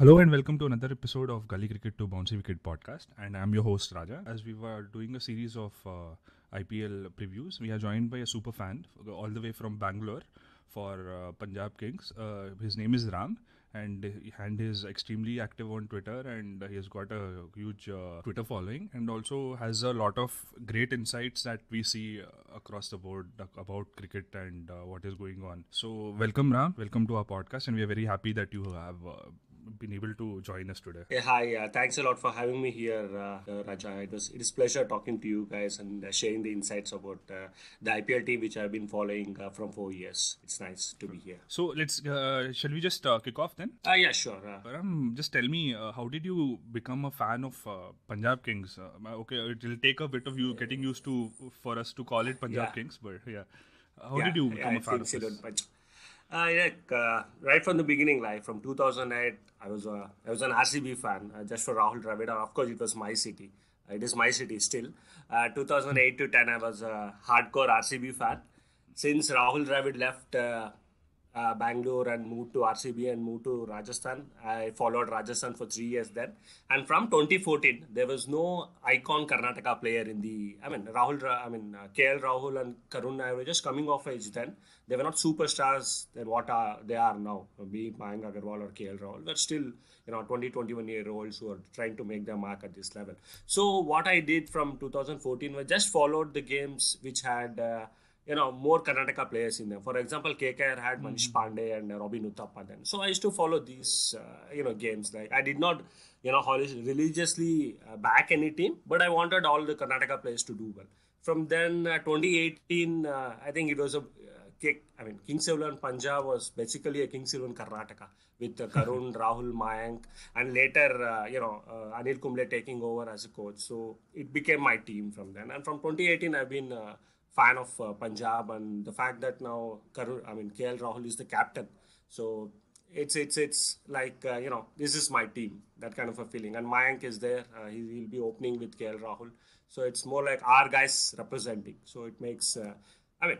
Hello and welcome to another episode of Gully Cricket to Bouncy Wicket podcast. And I'm your host Raja. As we were doing a series of uh, IPL previews, we are joined by a super fan all the way from Bangalore for uh, Punjab Kings. Uh, his name is Ram, and and is extremely active on Twitter, and he has got a huge uh, Twitter following, and also has a lot of great insights that we see uh, across the board about cricket and uh, what is going on. So welcome Ram, welcome to our podcast, and we are very happy that you have been able to join us today. Hey, hi, uh, thanks a lot for having me here, uh, Raja. It was it is pleasure talking to you guys and uh, sharing the insights about uh, the IPL team which I've been following uh, from four years. It's nice to be here. So let's shall we just kick off then? Uh, yeah, sure. Um, just tell me, how did you become a fan of Punjab Kings? okay, it will take a bit of you getting used to for us to call it Punjab yeah. Kings, but yeah. How yeah, did you become yeah, a fan of this? Uh, yeah, uh, right from the beginning, like from 2008, I was a, I was an RCB fan uh, just for Rahul Dravid. Of course, it was my city. Uh, it is my city still. Uh, 2008 to 10, I was a hardcore RCB fan. Since Rahul Dravid left uh, Bangalore and moved to RCB and moved to Rajasthan. I followed Rajasthan for three years then. And from 2014, there was no icon Karnataka player in the. I mean, Rahul. I mean, uh, KL Rahul and Karun Nair were just coming off age then. They were not superstars than what are they are now. Be Mayank Agarwal or KL Rahul, but still, you know, 20, 21 year olds who are trying to make their mark at this level. So what I did from 2014 was just followed the games which had. Uh, you know more Karnataka players in them. For example, KKR had Manish mm-hmm. Pandey and Robin Uthappa then. So I used to follow these uh, you know games. Like I did not you know religiously uh, back any team, but I wanted all the Karnataka players to do well. From then, uh, 2018, uh, I think it was a uh, kick. I mean, Kings 11 Punjab was basically a Kings 11 Karnataka with uh, Karun, Rahul, Mayank, and later, you know, Anil Kumble taking over as a coach. So it became my team from then. And from 2018, I've been fan of uh, Punjab and the fact that now Karun, I mean KL Rahul is the captain. So it's it's it's like uh, you know this is my team that kind of a feeling and Mayank is there uh, he will be opening with KL Rahul so it's more like our guys representing so it makes uh, I mean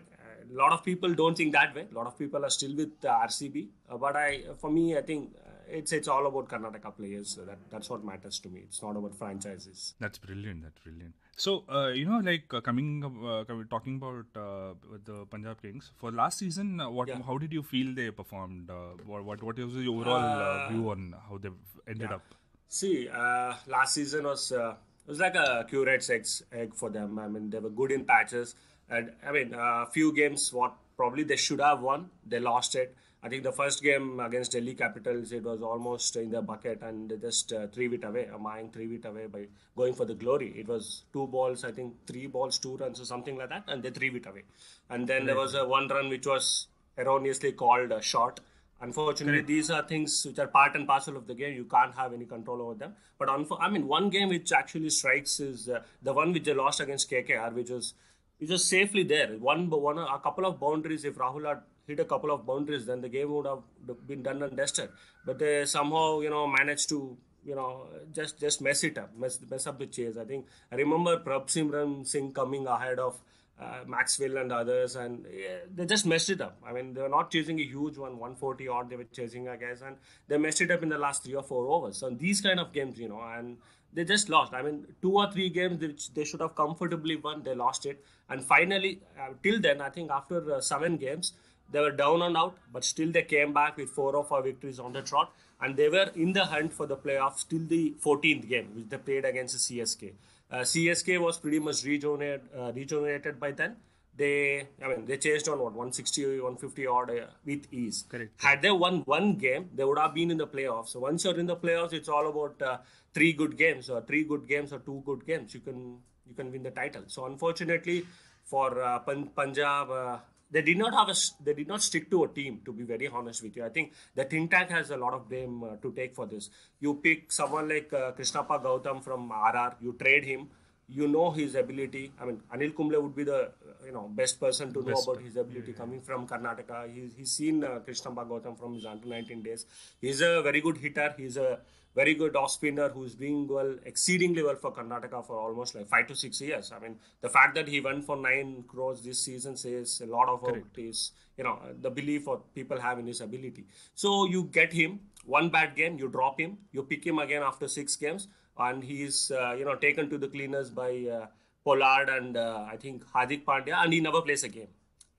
a lot of people don't think that way a lot of people are still with RCB uh, but I for me I think uh, it's it's all about Karnataka players. So that that's what matters to me. It's not about franchises. That's brilliant. That's brilliant. So uh, you know, like uh, coming uh, talking about uh, the Punjab Kings for last season, uh, what yeah. how did you feel they performed? Uh, what what what was the overall view on how they ended yeah. up? See, last season was it was like a curate's egg, egg for them. I mean, they were good in patches, and I mean, a few games what probably they should have won, they lost it I think the first game against Delhi Capitals, it was almost in the bucket and just uh, three feet away, Mayank three feet away by going for the glory. It was two balls, I think three balls, two runs or something like that, and they three feet away. And then there was a one run which was erroneously called a shot. Unfortunately, these are things which are part and parcel of the game. You can't have any control over them. But I mean, one game which actually strikes is uh, the one which they lost against KKR, which was which was safely there. One, one, a couple of boundaries. If Rahul had hit a couple of boundaries, then the game would have been done and dusted. But they somehow, you know, managed to, you know, just just mess it up, mess, mess up the chase. I think I remember Prabh Simran Singh coming ahead of uh, Maxwell and others, and yeah, they just messed it up. I mean, they were not chasing a huge one, 140 odd. They were chasing, I guess, and they messed it up in the last three or four overs. So these kind of games, you know, and they just lost. I mean, two or three games which they should have comfortably won, they lost it. And finally, uh, till then, I think after uh, seven games, they were down and out, but still they came back with four or five victories on the trot, and they were in the hunt for the playoffs till the 14th game, which they played against the CSK. Uh, CSK was pretty much regenerated, uh, regenerated by then. They, I mean, they chased on what 160, 150 odd uh, with ease. Correct. Had they won one game, they would have been in the playoffs. So once you're in the playoffs, it's all about uh, three good games, or three good games, or two good games. You can you can win the title. So unfortunately, for uh, Punjab, uh, they did not have a they did not stick to a team to be very honest with you i think the think tank has a lot of blame uh, to take for this you pick someone like uh, krishnappa gautam from rr you trade him you know his ability. I mean, Anil Kumble would be the you know best person to know about his ability coming from Karnataka. He's, he's seen uh, Krishnappa Gautam from his under 19 days. He's a very good hitter. He's a very good off spinner who's doing well, exceedingly well for Karnataka for almost like five to six years. I mean, the fact that he went for nine crores this season says a lot of Correct. his, you know, the belief what people have in his ability. So you get him one bad game, you drop him, you pick him again after six games, and he's uh, you know taken to the cleaners by uh, Pollard and uh, I think Hardik Pandya, and he never plays a game.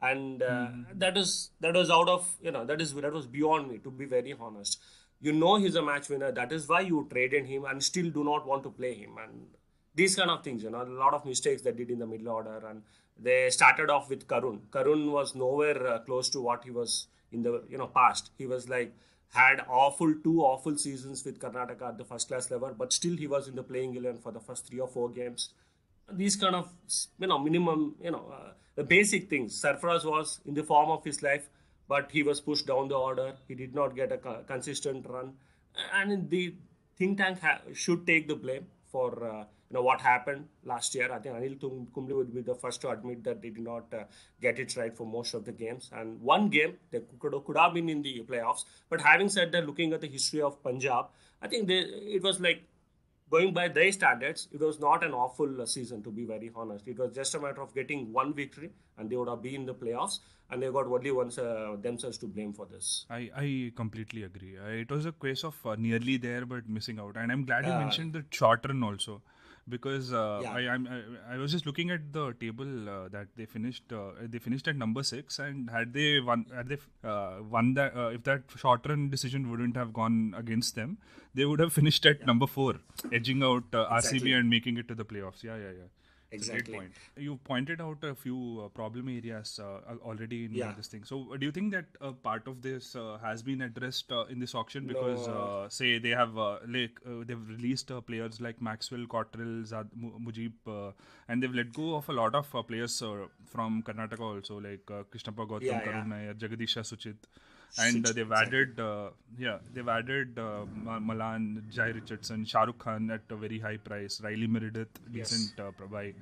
And uh, that is that was out of you know that is that was beyond me to be very honest. You know he's a match winner. That is why you traded him and still do not want to play him. And these kind of things, you know, a lot of mistakes they did in the middle order. And they started off with Karun. Karun was nowhere uh, close to what he was in the you know past. He was like had awful two awful seasons with Karnataka at the first class level, but still he was in the playing eleven for the first three or four games. These kind of you know minimum you know uh, the basic things. Sarfaraz was in the form of his life, but he was pushed down the order. He did not get a co- consistent run, and the think tank should take the blame for uh, you know what happened last year. I think Anil Kumble would be the first to admit that they did not uh, get it right for most of the games. And one game they could, could have been in the playoffs. But having said that, looking at the history of Punjab, I think they, it was like going by their standards, it was not an awful uh, season to be very honest. It was just a matter of getting one victory, and they would have been in the playoffs, and they got only once uh, themselves to blame for this. I, I completely agree. I, it was a case of uh, nearly there but missing out, and I'm glad you mentioned the short run also, because uh, Yeah. I, I'm, I I was just looking at the table uh, that they finished. Uh, they finished at number six, and had they won, had they uh, won that, uh, if that short run decision wouldn't have gone against them, they would have finished at number four, edging out uh, Exactly. RCB and making it to the playoffs. Yeah, yeah, yeah. Exactly. Great point. You pointed out a few uh, problem areas uh, already in Yeah. this thing. So, do you think that uh, part of this uh, has been addressed uh, in this auction because, No. uh, say, they have uh, like uh, they've released uh, players like Maxwell, Cottrell, Zad, Mujib, uh, and they've let go of a lot of uh, players uh, from Karnataka also, like uh, Krishnappa Gautam, Yeah, Karun yeah. Nair, Jagadeesha Suchith. And uh, they've added, uh, yeah, they've added uh, Malan, Jhye Richardson, Shah Rukh Khan at a very high price, Riley Meredith, Yes. decent uh, by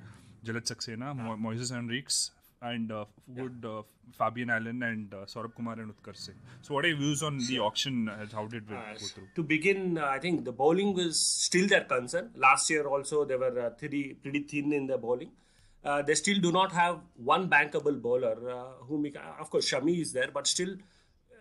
Jalaj Saxena, Mo- Moises Henriques, and uh, good uh, Fabian Allen and uh, Saurabh Kumar and Utkarsh Singh. So, what are your views on the auction? How did it Uh, go through? to begin, uh, I think the bowling was still their concern. Last year also they were uh, pretty, pretty thin in the bowling. Uh, they still do not have one bankable bowler. Uh, whom of course Shami is there, but still,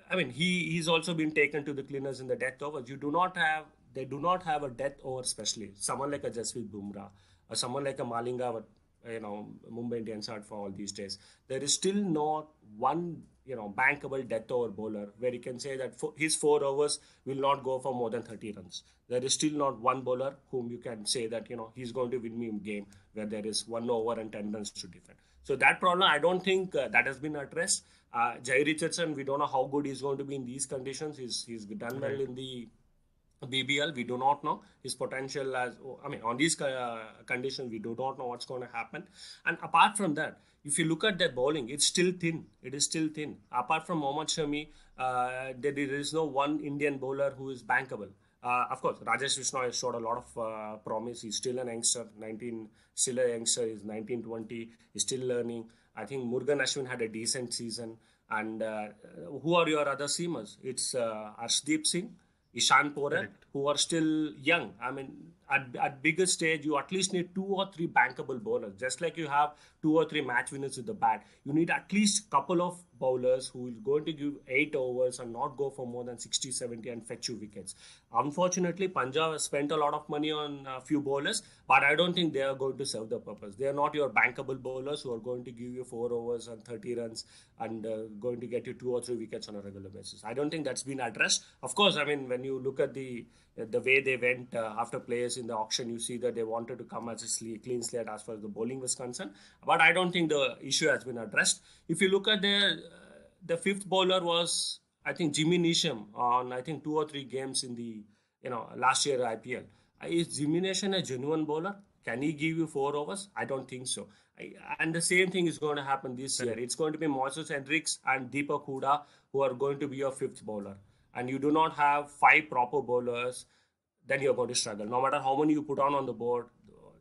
I mean he he's also been taken to the cleaners in the death overs. You do not have they do not have a death over specialist. Someone like a Jasprit Bumrah or someone like a Malinga, you know Mumbai Indians had for all these days. There is still not one you know bankable death over bowler where you can say that fo- his four overs will not go for more than 30 runs. There is still not one bowler whom you can say that you know he's going to win me a game where there is one over and 10 runs to defend. So that problem, I don't think uh, that has been addressed. Uh, Jhye Richardson, we don't know how good he's going to be in these conditions. He's he's done well in the BBL. We do not know his potential as I mean on these uh, conditions. We do not know what's going to happen. And apart from that, if you look at their bowling, it's still thin. It is still thin. Apart from Mohammad Shami, uh, there, there is no one Indian bowler who is bankable. Uh, of course, Rajesh Vishnu has showed a lot of uh, promise. He's still an youngster, 19, still a youngster. He's 19, 20. He's still learning. I think Murugan Ashwin had a decent season. And uh, who are your other seamers? It's uh, Arshdeep Singh, Ishan Porel, who are still young. I mean, at, at bigger stage, you at least need two or three bankable bowlers. Just like you have two or three match winners with the bat, you need at least a couple of bowlers who will going to give eight overs and not go for more than 60, 70 and fetch you wickets. Unfortunately, Punjab has spent a lot of money on a few bowlers, but I don't think they are going to serve the purpose. They are not your bankable bowlers who are going to give you four overs and 30 runs and uh, going to get you two or three wickets on a regular basis. I don't think that's been addressed. Of course, I mean, when you look at the the way they went uh, after players in the auction, you see that they wanted to come as a clean slate as far as the bowling was concerned. But I don't think the issue has been addressed. If you look at their, uh, the fifth bowler was, I think, Jimmy Neesham on, I think, two or three games in the, you know, last year IPL. Is Jimmy Neesham a genuine bowler? Can he give you four overs? I don't think so. I, and the same thing is going to happen this year. It's going to be Moises Henriques and Deepak Hooda who are going to be your fifth bowler. And you do not have five proper bowlers, then you're going to struggle. No matter how many you put on on the board,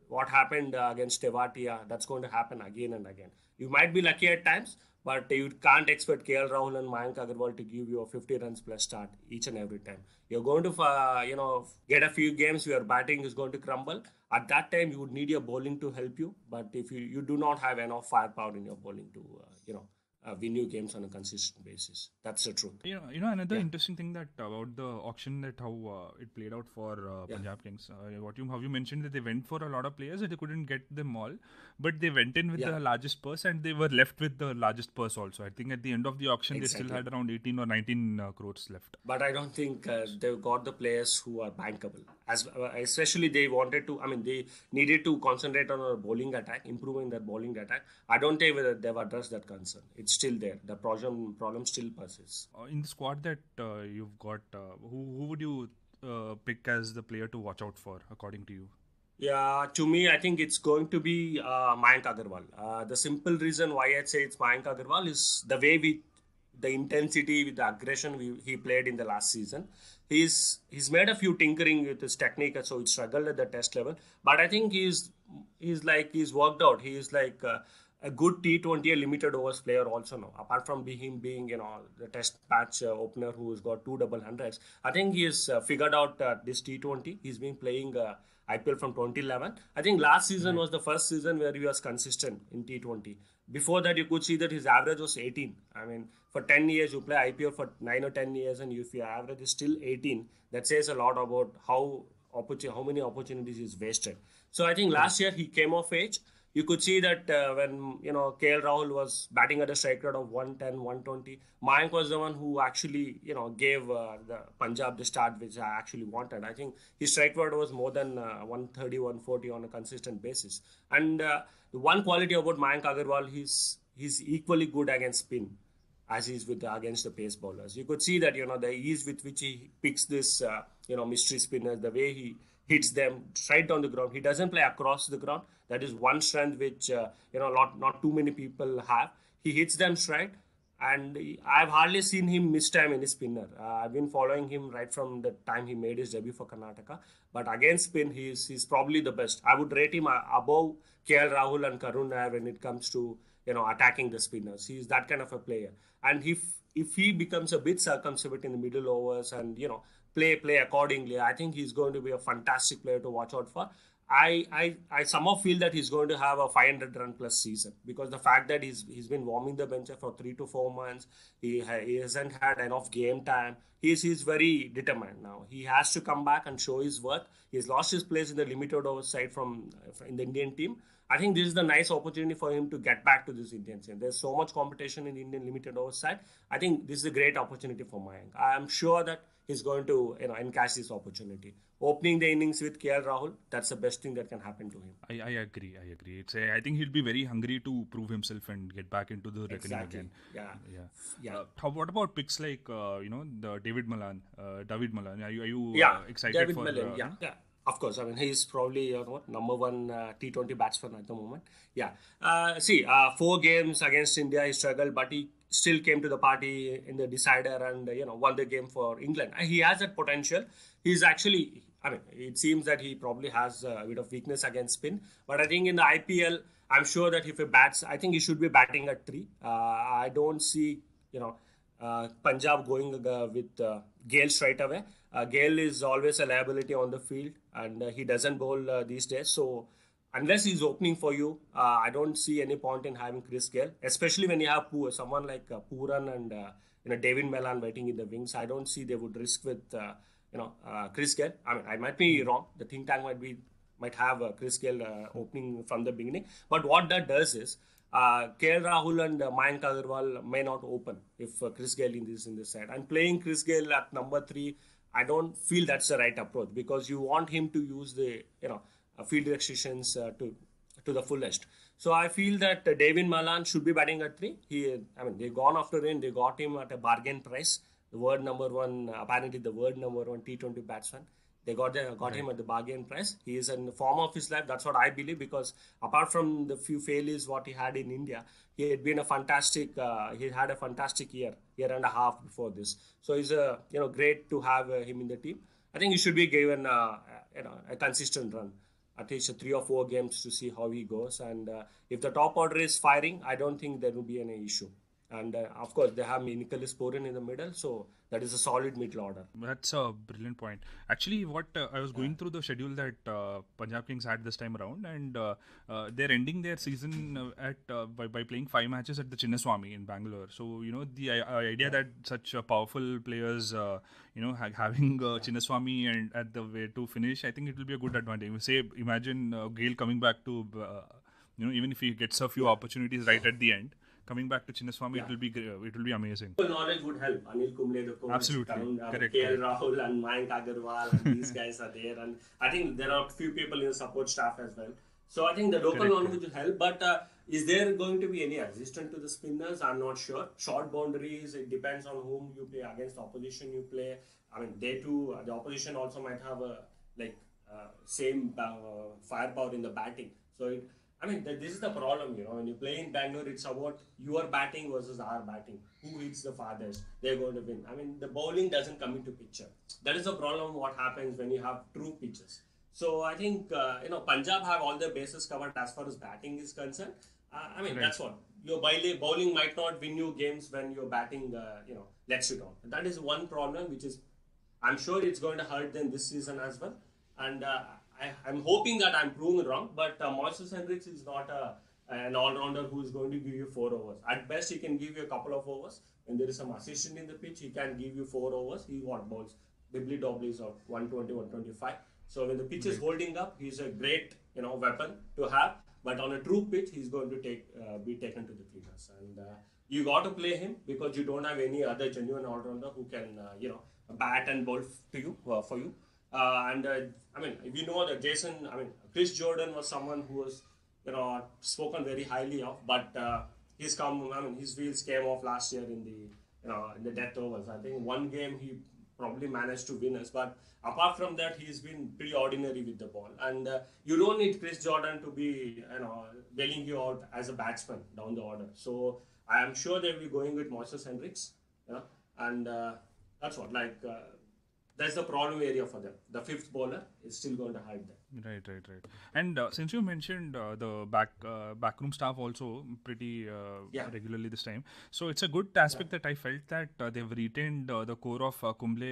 what happened uh, against Tewatia, that's going to happen again and again. You might be lucky at times, but you can't expect KL Rahul and Mayank Agarwal to give you a 50 runs plus start each and every time. You're going to, uh, you know, get a few games Your batting is going to crumble. At that time, you would need your bowling to help you. But if you, you do not have enough firepower in your bowling to, uh, you know, uh, you games on a consistent basis. That's the truth. You know, you know another yeah. interesting thing that about the auction that how uh, it played out for uh, yeah. Punjab Kings. Uh, what you how you mentioned that they went for a lot of players and they couldn't get them all, but they went in with yeah. the largest purse and they were left with the largest purse also. I think at the end of the auction exactly. they still had around 18 or 19 uh, crores left. But I don't think uh, they got the players who are bankable. As especially they wanted to. I mean, they needed to concentrate on a bowling attack, improving their bowling attack. I don't think whether they've addressed that concern. It's still there. The problem problem still persists. Uh, in the squad that uh, you've got, uh, who who would you uh, pick as the player to watch out for, according to you? Yeah, to me, I think it's going to be uh, Mayank Agarwal. Uh, the simple reason why I'd say it's Mayank Agarwal is the way we, the intensity with the aggression we, he played in the last season. He's he's made a few tinkering with his technique, so he struggled at the test level. But I think he's he's like he's worked out. He's like uh, a good T20 a limited overs player also now. Apart from him being you know the test match uh, opener who's got two double hundreds, I think he's uh, figured out uh, this T20. He's been playing uh, IPL from 2011. I think last season was the first season where he was consistent in T20. Before that, you could see that his average was 18. I mean, for 10 years you play IPL for nine or 10 years, and if your average is still 18, that says a lot about how how many opportunities is wasted. So I think last year he came of age you could see that uh, when you know KL Rahul was batting at a strike rate of 110, 120, Mayank was the one who actually you know gave uh, the Punjab the start which I actually wanted. I think his strike rate was more than uh, 130, 140 on a consistent basis. And uh, the one quality about Mayank Agarwal, he's he's equally good against spin as he's with the, against the pace bowlers. You could see that you know the ease with which he picks this uh, you know mystery spinners, the way he hits them straight on the ground. He doesn't play across the ground. That is one strength which uh, you know not not too many people have. He hits them straight, and I've hardly seen him miss time in his spinner. Uh, I've been following him right from the time he made his debut for Karnataka. But against spin, he's he's probably the best. I would rate him uh, above KL Rahul and Karun Nair when it comes to you know attacking the spinners. He's that kind of a player, and if if he becomes a bit circumspect in the middle overs and you know play play accordingly. I think he's going to be a fantastic player to watch out for. I, I, I somehow feel that he's going to have a 500 run plus season because the fact that he's he's been warming the bench for three to four months, he, he hasn't had enough game time. He's he's very determined now. He has to come back and show his worth. He's lost his place in the limited over side from in the Indian team. I think this is the nice opportunity for him to get back to this Indian scene. There's so much competition in Indian limited over side. I think this is a great opportunity for Mayank. I am sure that he's going to you know encash this opportunity. Opening the innings with KL Rahul, that's the best thing that can happen to him. I, I agree. I agree. It's a, I think he'll be very hungry to prove himself and get back into the reckoning exactly. again. Yeah, yeah, yeah. Uh, how, what about picks like uh, you know the David Malan, uh, David Malan? Are you, are you yeah. Uh, excited David for? Malan, yeah, yeah. Of course, I mean he's probably you know number one uh, T20 batsman at the moment. Yeah. Uh, see, uh, four games against India he struggled, but he still came to the party in the decider and you know won the game for England. He has that potential. He's actually, I mean, it seems that he probably has a bit of weakness against spin, but I think in the IPL, I'm sure that if he bats, I think he should be batting at three. Uh, I don't see, you know, uh, Punjab going uh, with uh, Gayle straight away. Uh, Gayle is always a liability on the field, and uh, he doesn't bowl uh, these days. So unless he's opening for you, uh, I don't see any point in having Chris Gayle, especially when you have someone like uh, Pooran and uh, you know David Malan waiting in the wings. I don't see they would risk with uh, you know uh, Chris Gayle. I mean, I might be wrong. The think tank might be might have uh, Chris Gayle opening from the beginning, but what that does is. Uh, KL Rahul and uh, Mayank Agarwal may not open if Chris Gayle in this in this side. And playing Chris Gayle at number three, I don't feel that's the right approach because you want him to use the you know uh, field restrictions uh, to to the fullest. So I feel that uh, David Malan should be batting at three. He, I mean, they gone after him. They got him at a bargain price. The word number one, apparently the word number one T20 batsman. They got the, got right. him at the bargain price. He is in the form of his life. That's what I believe. Because apart from the few failures what he had in India, he had been a fantastic. Uh, he had a fantastic year, year and a half before this. So it's a you know great to have uh, him in the team. I think he should be given uh, you know a consistent run. At least three or four games to see how he goes. And uh, if the top order is firing, I don't think there will be any issue. And uh, of course, they have Nicholas Pooran in the middle, so that is a solid middle order. That's a brilliant point. Actually, what uh, I was going through the schedule that uh, Punjab Kings had this time around, and uh, uh, they're ending their season uh, at by, by playing five matches at the Chinnaswamy in Bangalore. So you know the idea that such powerful players, you know, ha- having uh, Chinnaswamy and at the way to finish, I think it will be a good advantage. Say, imagine Gayle coming back to, you know, even if he gets a few opportunities right at the end coming back to Chinnaswamy, yeah. it will be it will be amazing. Knowledge would help. Anil Kumble, the coach, absolutely Tarun, uh, correct. KL Rahul and Mayank Agarwal, and these guys are there, and I think there are a few people in the support staff as well. So I think the local correct, knowledge will help, but. Uh, is there going to be any resistance to the spinners? I'm not sure. Short boundaries, it depends on whom you play against the opposition you play. I mean, they too, uh, the opposition also might have a like uh, same uh, firepower in the batting. So it, I mean, this is the problem, you know. When you play in Bangalore, it's about your batting versus our batting. Who hits the farthest? They're going to win. I mean, the bowling doesn't come into picture. That is the problem. What happens when you have true pitches? So I think uh, you know Punjab have all their bases covered as far as batting is concerned. Uh, I mean, right. that's what your bowling might not win you games when your batting, uh, you know, lets you down. That is one problem, which is I'm sure it's going to hurt them this season as well. And uh, I, am hoping that I'm proven wrong, but uh, Moises Henriques is not a, an all-rounder who is going to give you four overs. At best, he can give you a couple of overs. When there is some assistant in the pitch, he can give you four overs. He what balls dibbly dobblies of 120, 125. So when the pitch is holding up, he's a great you know weapon to have. But on a true pitch, he's going to take uh, be taken to the cleaners. And uh, you got to play him because you don't have any other genuine all-rounder who can uh, you know bat and bowl to you uh, for you. Uh, and uh, I mean, you know that Jason, I mean, Chris Jordan was someone who was, you know, spoken very highly of, but uh, his come, I mean, his wheels came off last year in the, you know, in the death overs. I think one game he probably managed to win us, but apart from that, he's been pretty ordinary with the ball. And uh, you don't need Chris Jordan to be, you know, bailing you out as a batsman down the order. So I am sure they'll be going with Moises Henriques, you know, and uh, that's what like uh, that's the problem area for them. The fifth bowler is still going to hide them. Right, right, right. And uh, since you mentioned uh, the back uh, backroom staff also pretty uh, yeah. regularly this time, so it's a good aspect yeah. that I felt that uh, they've retained uh, the core of Kumble,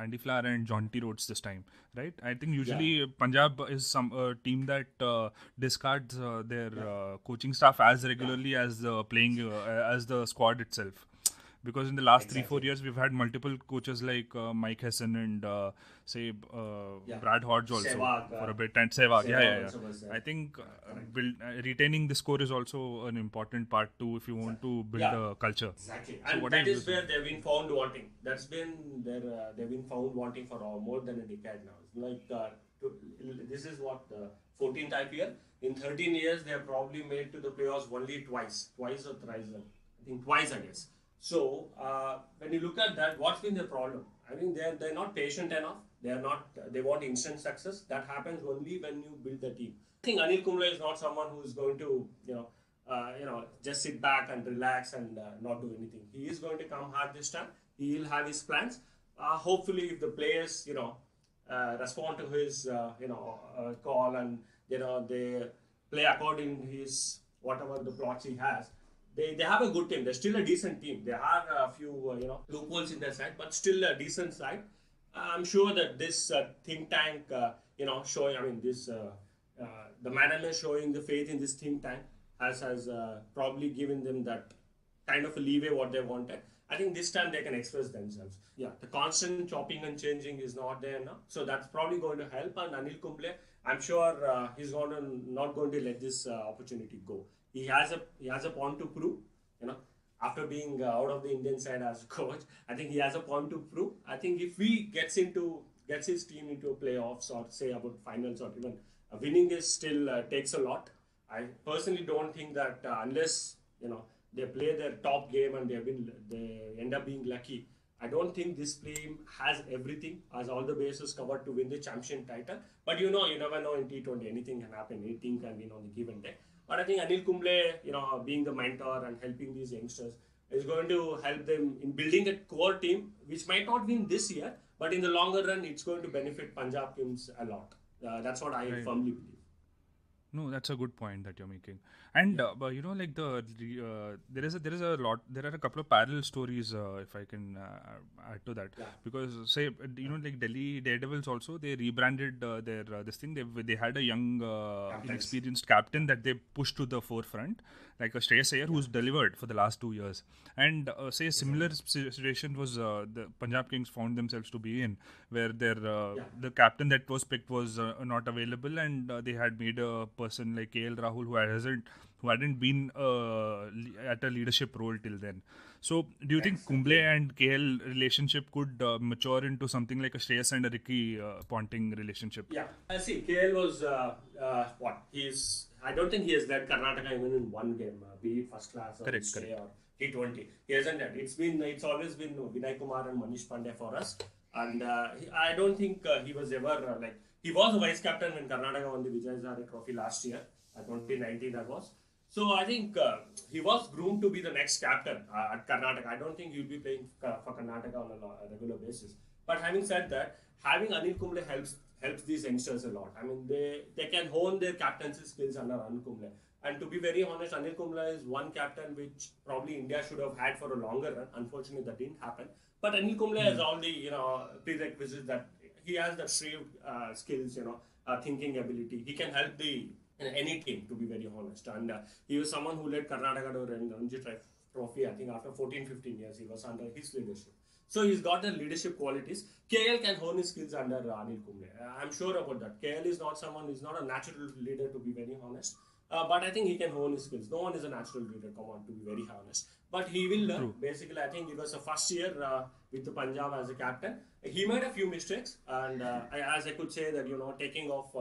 Andy Flower, and Jonty Rhodes this time, right? I think usually yeah. Punjab is some team that discards their coaching staff as regularly as the playing as the squad itself because in the last exactly. three four years we've had multiple coaches like uh, Mike Hesson and uh, say uh, yeah. Brad Hodge also Sehwag, for a bit and Sehwag, yeah yeah, yeah. I think uh, build, uh, retaining this core is also an important part too if you want to build yeah. a culture. Exactly, so and that is where they've been found wanting. That's been their uh, they've been found wanting for more than a decade now. Like to, this is what the 14th IPL. In 13 years, they have probably made to the playoffs only twice, twice or thrice. I think twice, I guess. So uh, when you look at that, what's been the problem? I mean, they're they're not patient enough. They are not. They want instant success. That happens only when you build the team. I think Anil Kumble is not someone who is going to you know uh, you know just sit back and relax and uh, not do anything. He is going to come hard this time. He will have his plans. Uh, hopefully, if the players you know uh, respond to his uh, you know call and you know they play according to his whatever the plots he has, they, they have a good team. They're still a decent team. There are a few uh, you know loopholes in their side, but still a decent side. I'm sure that this uh, think tank, uh, you know, showing I mean this uh, uh, the management showing the faith in this think tank has has uh, probably given them that kind of a leeway what they wanted. I think this time they can express themselves. Yeah, the constant chopping and changing is not there now, so that's probably going to help. And Anil Kumble, I'm sure he's going to not going to let this opportunity go he has a he has a point to prove. You know, after being uh, out of the Indian side as coach, I think he has a point to prove. I think if he gets into gets his team into playoffs or say about finals or even uh, winning is still uh, takes a lot. I personally don't think that uh, unless you know they play their top game and they been they end up being lucky. I don't think this team has everything, has all the bases covered to win the championship title. But you know, you never know in T20, anything can happen. anything can win on the given day. But I think Anil Kumble, you know, being the mentor and helping these youngsters is going to help them in building a core team, which might not win this year, but in the longer run, it's going to benefit Punjab teams a lot. Uh, that's what I right. firmly believe. No, that's a good point that you're making. And uh, you know, like the uh, there is a there is a lot there are a couple of parallel stories uh, if I can uh, add to that. Yeah. because say you know like Delhi Daredevils also they rebranded uh, their uh, this thing. They they had a young uh, inexperienced captain that they pushed to the forefront like a Shreyas Iyer who's delivered for the last two years. And uh, say a similar si- situation was uh, the Punjab Kings found themselves to be in where their uh, Yeah. the captain that was picked was uh, not available and uh, they had made a person like KL Rahul who hasn't who hadn't been uh, at a leadership role till then. So do you think Kumble and KL relationship could uh, mature into something like a Shreyas and a Ricky uh, Ponting relationship? Yeah, I see. KL was uh, uh, what he's. I don't think he has led Karnataka even in one game, uh, be it first class or Correct, correct. or T20. He hasn't led. It's been. It's always been Vinay Kumar and Manish Pandey for us, and uh, he- I don't think uh, he was ever uh, like he was a vice captain when Karnataka won the Vijay Hazare Trophy last year, uh, 2019 that was. So I think uh, he was groomed to be the next captain uh, at Karnataka. I don't think he'll be playing for Karnataka on a regular basis. But having said that, having Anil Kumble helps helps these youngsters a lot. I mean, they they can hone their captaincy skills under Anil Kumble. And to be very honest, Anil Kumble is one captain which probably India should have had for a longer run. Unfortunately, that didn't happen. But Anil Kumble has all the you know prerequisites that he has the shrewd uh, skills, you know, uh, thinking ability. He can help the any team, to be very honest. And uh, he was someone who led Karnataka to the Ranji Trophy. I think after 14, 15 years, he was under his leadership. So he's got the leadership qualities. KL can hone his skills under uh, Anil Kumble. Uh, I'm sure about that. KL is not someone, he's not a natural leader, to be very honest. Uh, but I think he can hone his skills. No one is a natural leader, come on, to be very honest. But he will learn. Basically, I think it was the first year uh, with the Punjab as a captain. He made a few mistakes, and uh, I, as I could say that you know taking off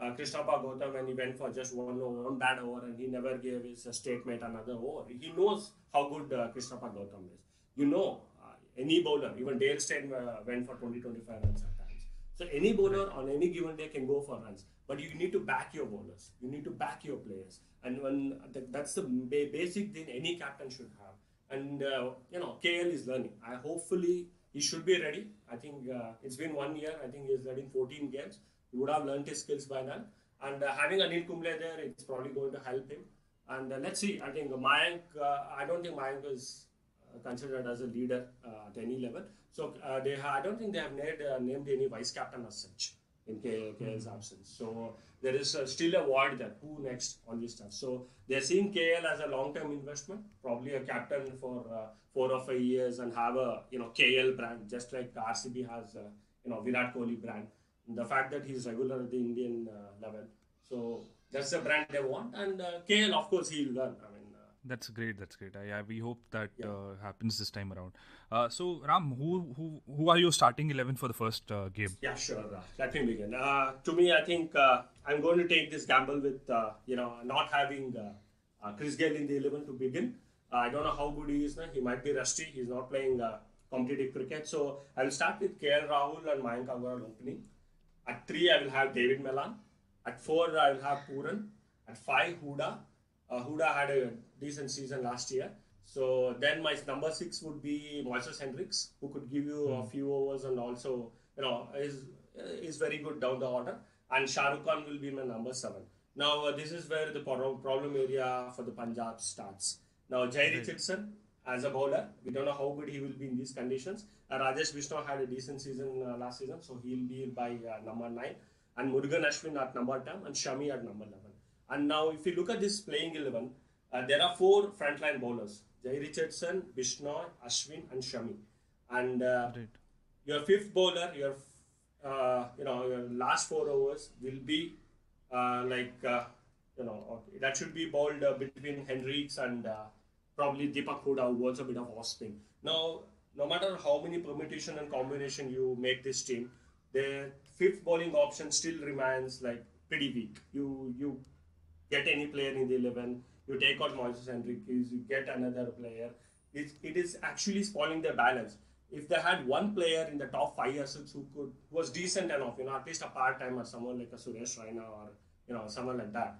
uh, Krishnappa Gautam when he went for just one over, one bad over, and he never gave his uh, statement another over. He knows how good uh, Krishnappa Gautam is. You know, uh, any bowler, even Dale Steyn uh, went for 20, 25 runs at times. So any bowler on any given day can go for runs, but you need to back your bowlers. You need to back your players, and when that, that's the ba- basic thing any captain should have. And uh, you know, KL is learning. I hopefully he should be ready. I think uh, it's been one year. I think he's led in 14 games. He would have learned his skills by then. And uh, having Anil Kumble there, it's probably going to help him. And uh, let's see. I think Mayank. Uh, I don't think Mayank is uh, considered as a leader uh, at any level. So uh, they I don't think they have named, uh, named any vice captain as such in KL's absence. So there is uh, still a void there. Who next on this stuff? So they're seeing KL as a long-term investment, probably a captain for uh, four or five years, and have a you know KL brand, just like RCB has uh, you know Virat Kohli brand. The fact that he's regular at the Indian uh, level, so that's the brand they want. And uh, KL, of course, he'll learn. I mean. Uh, That's great. That's great. I, I we hope that uh, happens this time around. Uh, so Ram, who who who are your starting eleven for the first uh, game? Yeah, sure. Uh, let me begin. Uh, to me, I think uh, I'm going to take this gamble with uh, you know not having uh, uh, Chris Gayle in the eleven to begin. I don't know how good he is now. He might be rusty. He's not playing uh, competitive cricket. So I'll start with KL Rahul and Mayank Agarwal opening. At three, I will have David Malan. At four, I will have Pooran. At five, Hooda. Uh, Hooda had a decent season last year. So then my number six would be Moises Henriques, who could give you a few overs and also, you know, is is very good down the order. And Shah Rukh Khan will be my number seven. Now uh, this is where the problem area for the Punjab starts. Now Jai Richardson as a bowler, we don't know how good he will be in these conditions. Uh, Rajesh Vishnu had a decent season uh, last season, so he'll be by uh, number nine. And Murugan Ashwin at number 10 and Shami at number 11. And now, if you look at this playing 11, uh, there are four frontline bowlers Jhye Richardson, Bishnoi, Ashwin, and Shami. And uh, Right. your fifth bowler, your uh, you know your last four overs will be uh, like uh, you know okay, that should be bowled uh, between Henriques and uh, probably Deepak Hooda, who was a bit of off spin. Now, no matter how many permutation and combination you make this team, the fifth bowling option still remains like pretty weak. You you get any player in the eleven, you take out Moises Henriques, you get another player. It, it is actually spoiling their balance. If they had one player in the top five or six who could who was decent enough, you know, at least a part timer, someone like a Suresh Raina or you know someone like that,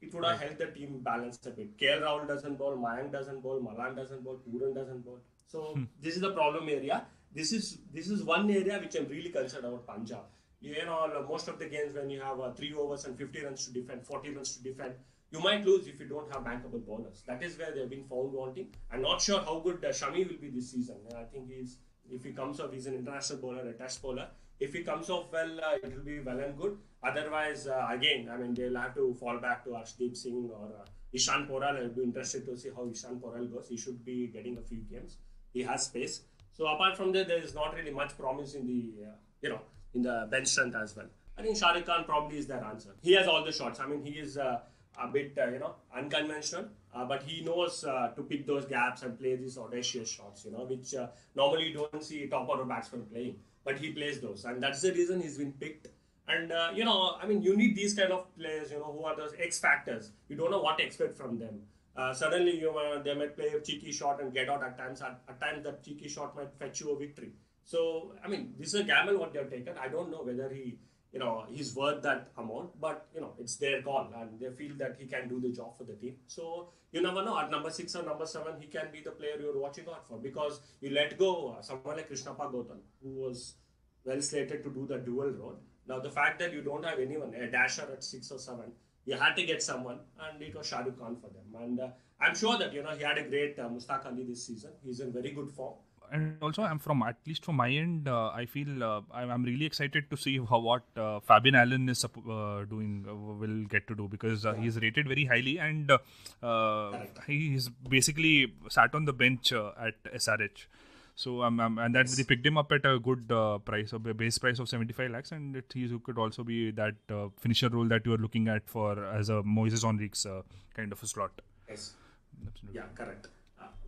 it would have helped the team balance a bit. KL Rahul doesn't bowl, Mayank doesn't bowl, Malan doesn't bowl, Pooran doesn't bowl. So this is the problem area. This is this is one area which I'm really concerned about Punjab. you know, most of the games when you have uh, three overs and 50 runs to defend, 40 runs to defend, you might lose if you don't have bankable bowlers. That is where they've been found wanting. I'm not sure how good uh, Shami will be this season. I think he's if he comes up, he's an international bowler, a test bowler. If he comes off well, uh, it will be well and good. Otherwise, uh, again, I mean, they'll have to fall back to Arshdeep Singh or uh, Ishan Porel. I'll be interested to see how Ishan Porel goes. He should be getting a few games. He has space. So apart from that, there is not really much promise in the uh, you know in the bench strength as well. I think Shah Rukh Khan probably is their answer. He has all the shots. I mean, he is uh, a bit uh, you know unconventional, uh, but he knows uh, to pick those gaps and play these audacious shots. You know, which normally you don't see top order batsmen playing, but he plays those, and that's the reason he's been picked. And uh, you know, I mean, you need these kind of players. You know, who are those X factors. You don't know what to expect from them. Uh, suddenly, you uh, they might play a cheeky shot and get out at times. At, at times, that cheeky shot might fetch you a victory. So, I mean, this is a gamble what they've taken. I don't know whether he, you know, he's worth that amount, but you know, it's their call, and they feel that he can do the job for the team. So you never know. At number six or number seven, he can be the player you're watching out for because you let go uh, someone like Krishnappa Gautam, who was well slated to do the dual role. Now, the fact that you don't have anyone, a dasher at six or seven, you had to get someone, and it was shahrukh Khan for them. And uh, I'm sure that you know he had a great uh, Mushtaq Ali this season. He's in very good form. And also, I'm from at least from my end, uh, I feel uh, I'm, really excited to see how what uh, Fabian Allen is uh, doing uh, will get to do because uh, he's rated very highly and uh, uh, he's basically sat on the bench uh, at SRH. So um, um, and that they picked him up at a good uh, price, a base price of 75 lakhs, and it, he could also be that uh, finisher role that you are looking at for as a Moises Henriques uh, kind of a slot. Yes. Absolutely. Yeah, correct.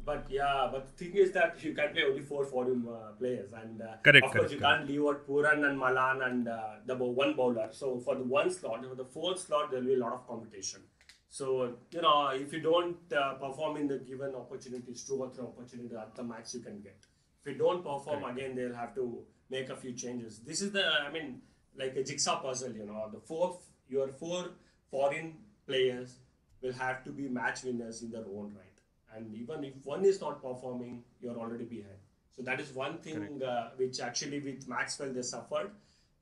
But yeah, but the thing is that you can play only four foreign uh, players, and uh, Correct, of correct, course you can't leave out Pooran and Malan and uh, the one bowler. So for the one slot, for the fourth slot, there will be a lot of competition. So you know, if you don't uh, perform in the given opportunities, two or three opportunities at the max you can get. If you don't perform again, they'll have to make a few changes. This is the, I mean, like a jigsaw puzzle. You know, the four your four foreign players will have to be match winners in their own right. And even if one is not performing, you're already behind. So that is one thing uh, which actually with Maxwell they suffered.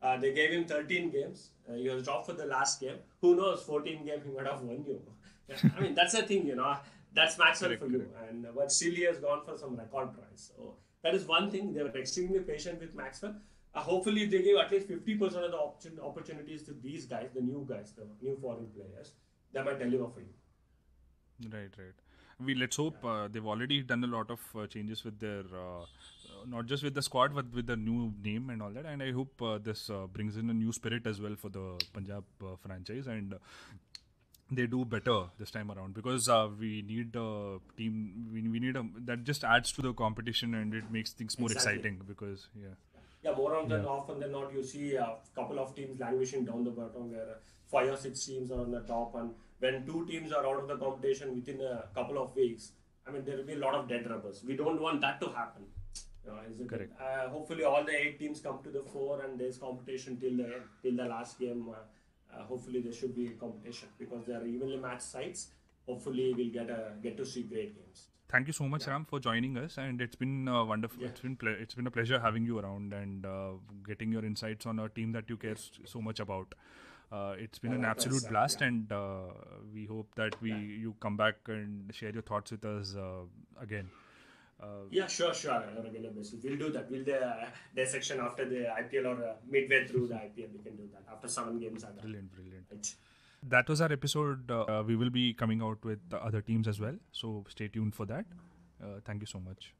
Uh, they gave him 13 games. Uh, he was dropped for the last game. Who knows? 14 game he might have won you. I mean that's the thing, you know. That's Maxwell Correct, for you. And uh, but still he has gone for some record tries. So that is one thing. They were extremely patient with Maxwell. Uh, hopefully if they give at least 50% of the option, opportunities to these guys, the new guys, the new foreign players. They might deliver for you. Right, right. We let's hope uh, they've already done a lot of uh, changes with their, uh, not just with the squad, but with the new name and all that. And I hope uh, this uh, brings in a new spirit as well for the Punjab uh, franchise and. Uh, they do better this time around because uh, we need a team. We, we need a that just adds to the competition and it makes things more Exactly. exciting because yeah, Yeah, more often often than not, you see a couple of teams languishing down the bottom where five or six teams are on the top, and when two teams are out of the competition within a couple of weeks, I mean there will be a lot of dead rubbers. We don't want that to happen. You know, is it- Correct. Uh, hopefully, all the eight teams come to the fore, and there's competition till the till the last game. Uh, uh, hopefully, there should be competition because they are evenly matched sides. Hopefully, we'll get a get to see great games. Thank you so much ram for joining us and it's been uh, wonderful Yeah. it's been ple- it's been a pleasure having you around and uh, getting your insights on a team that you care so much about uh, it's been an absolute blast Yeah. and uh, we hope that we you come back and share your thoughts with us uh, again uh, Yeah, sure, sure. On a regular basis, we'll do that. We'll the uh, dissection after the IPL or uh, midway through the IPL. We can do that after seven games are done. brilliant brilliant Right. That was our episode. Uh, we will be coming out with the other teams as well. So stay tuned for that. Uh, thank you so much